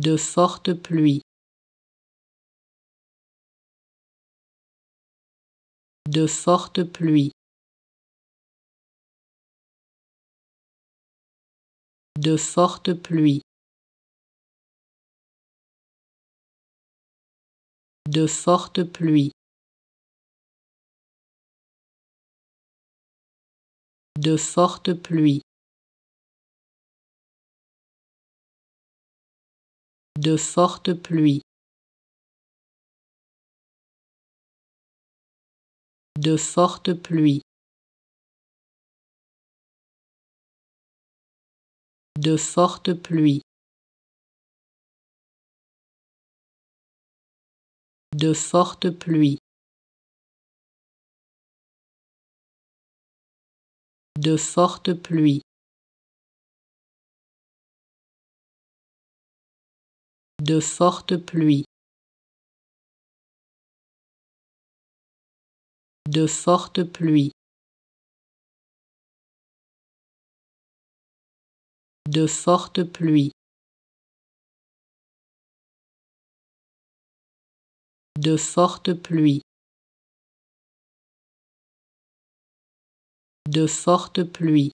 de fortes pluies, de fortes pluies, de fortes pluies, de fortes pluies, de fortes pluies, de fortes pluies, de fortes pluies, de fortes pluies, de fortes pluies, de fortes pluies, de fortes pluies, de fortes pluies, de fortes pluies, de fortes pluies, de fortes pluies,